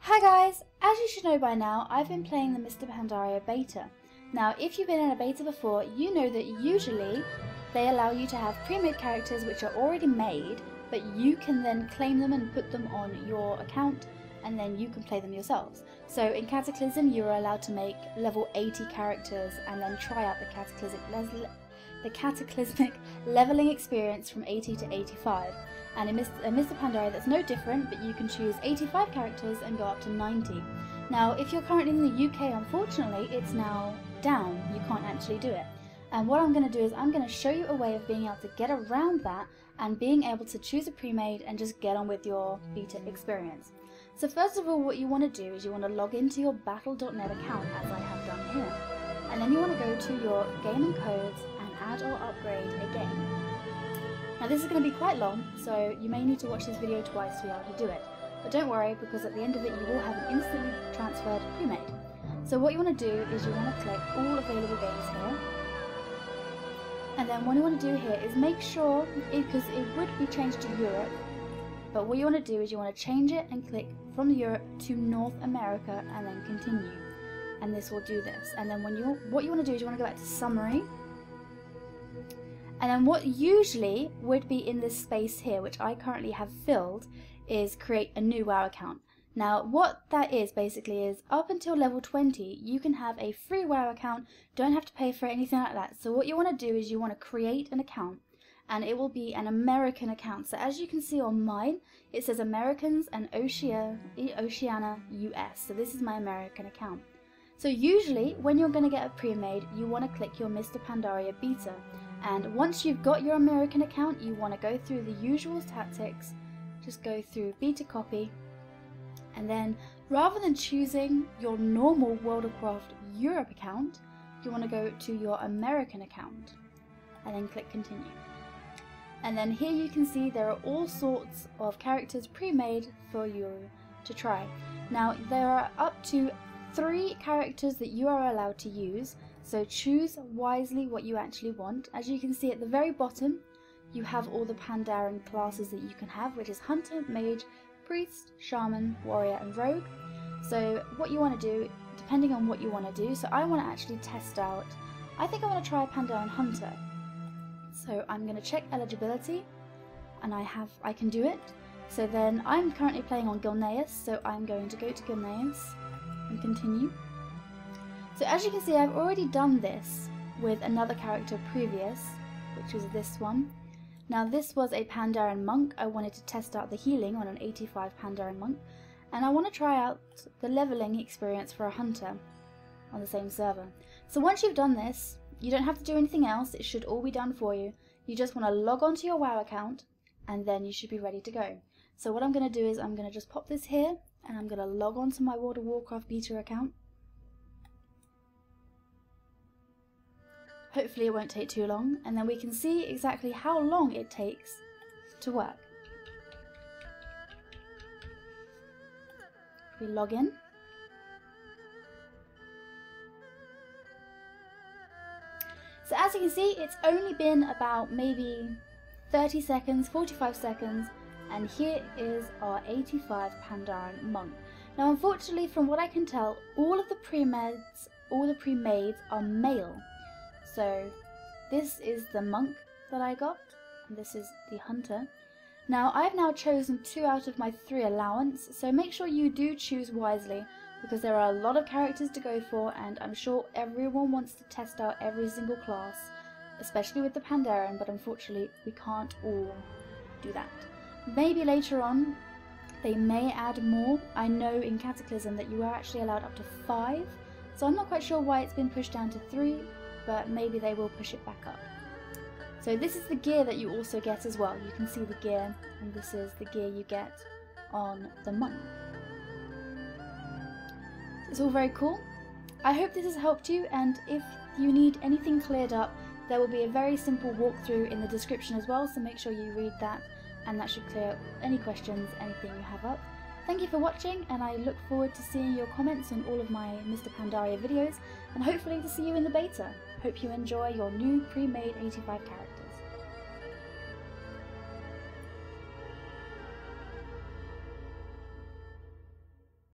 Hi guys! As you should know by now, I've been playing the Mists of Pandaria beta. Now, if you've been in a beta before, you know that usually they allow you to have pre-made characters which are already made, but you can then claim them and put them on your account, and then you can play them yourselves. So in Cataclysm, you are allowed to make level 80 characters and then try out the Cataclysmic, the cataclysmic leveling experience from 80 to 85. And in Mists of Pandaria that's no different, but you can choose 85 characters and go up to 90. Now, if you're currently in the UK, unfortunately, it's now down. You can't actually do it. And what I'm going to do is I'm going to show you a way of being able to get around that and being able to choose a pre-made and just get on with your beta experience. So first of all, what you want to do is you want to log into your battle.net account as I have done here. And then you want to go to your game and codes and add or upgrade a game. Now this is going to be quite long, so you may need to watch this video twice to be able to do it. But don't worry, because at the end of it you will have an instantly transferred pre-made. So what you want to do is you want to click all available games here. And then what you want to do here is make sure, because it, would be changed to Europe, but what you want to do is you want to change it and click from Europe to North America and then continue. And this will do this. And then when you what you want to do is you want to go back to summary and then what usually would be in this space here, which I currently have filled, is create a new WoW account. Now, what that is basically is up until level 20, you can have a free WoW account, don't have to pay for anything like that. So what you want to do is you want to create an account and it will be an American account. So as you can see on mine, it says Americans and Oceania, Oceania US. So this is my American account. So usually when you're going to get a pre-made, you want to click your Mists of Pandaria beta. And once you've got your American account, you want to go through the usual tactics, just go through beta copy, and then rather than choosing your normal World of Warcraft Europe account, you want to go to your American account, and then click continue. And then here you can see there are all sorts of characters pre-made for you to try. Now there are up to three characters that you are allowed to use so choose wisely what you actually want. As you can see at the very bottom, you have all the Pandaren classes that you can have, which is Hunter, Mage, Priest, Shaman, Warrior, and Rogue. So what you want to do, depending on what you want to do, so I want to actually test out, I think I want to try Pandaren Hunter. So I'm going to check eligibility, and I have, I can do it. So then I'm currently playing on Gilneas, so I'm going to go to Gilneas and continue. So as you can see, I've already done this with another character previous, which was this one. Now this was a Pandaren monk. I wanted to test out the healing on an 85 Pandaren monk. And I want to try out the leveling experience for a hunter on the same server. So once you've done this, you don't have to do anything else. It should all be done for you. You just want to log on to your WoW account and then you should be ready to go. So what I'm going to do is I'm going to just pop this here and I'm going to log on to my World of Warcraft beta account. Hopefully it won't take too long and then we can see exactly how long it takes to work. We log in. So as you can see, it's only been about maybe 30 seconds, 45 seconds, and here is our 85 Pandaren monk. Now unfortunately, from what I can tell, all of the pre-meds, all the pre-mades are male. So this is the monk that I got, and this is the hunter. Now I've now chosen two out of my three allowance, so make sure you do choose wisely because there are a lot of characters to go for and I'm sure everyone wants to test out every single class, especially with the Pandaren, but unfortunately we can't all do that. Maybe later on they may add more. I know in Cataclysm that you are actually allowed up to five, so I'm not quite sure why it's been pushed down to three, but maybe they will push it back up. So this is the gear that you also get as well. You can see the gear, and this is the gear you get on the monk. It's all very cool. I hope this has helped you, and if you need anything cleared up, there will be a very simple walkthrough in the description as well, so make sure you read that, and that should clear up any questions, anything you have up. Thank you for watching and I look forward to seeing your comments on all of my Mists of Pandaria videos and hopefully to see you in the beta. Hope you enjoy your new pre-made 85 character.